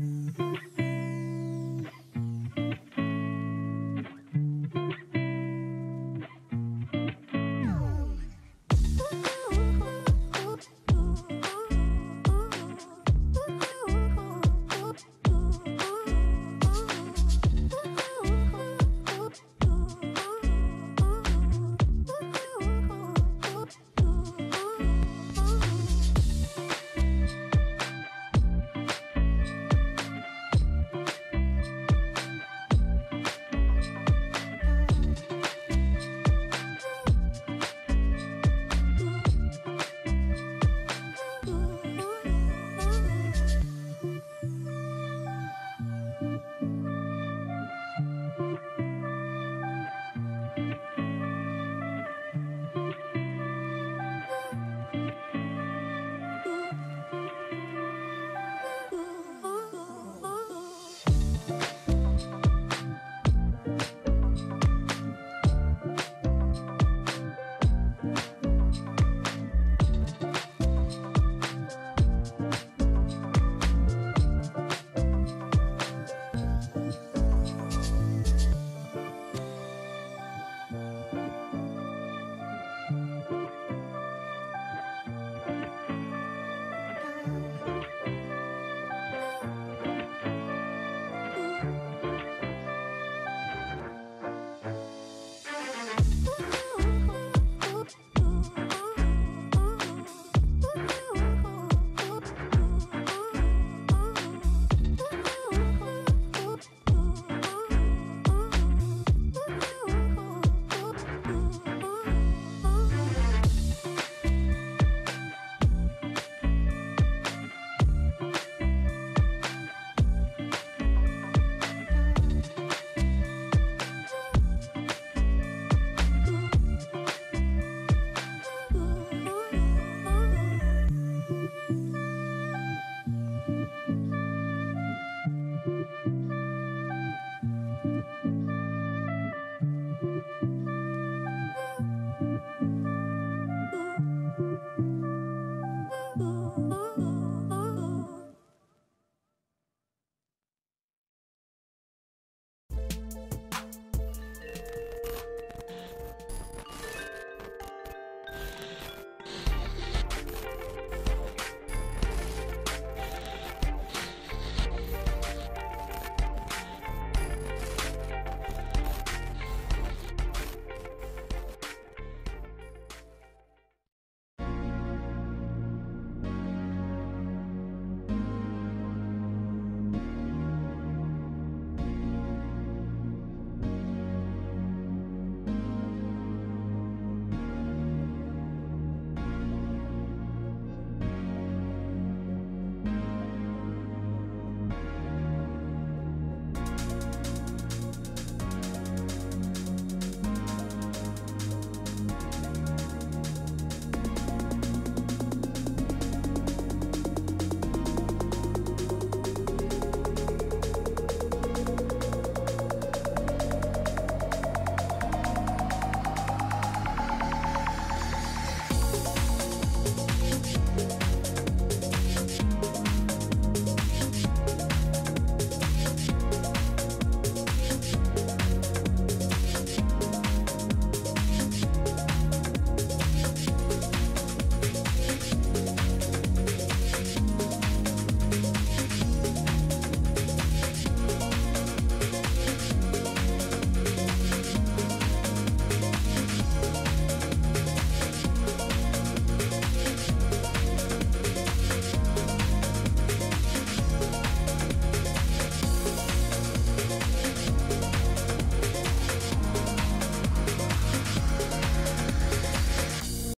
Mm-hmm.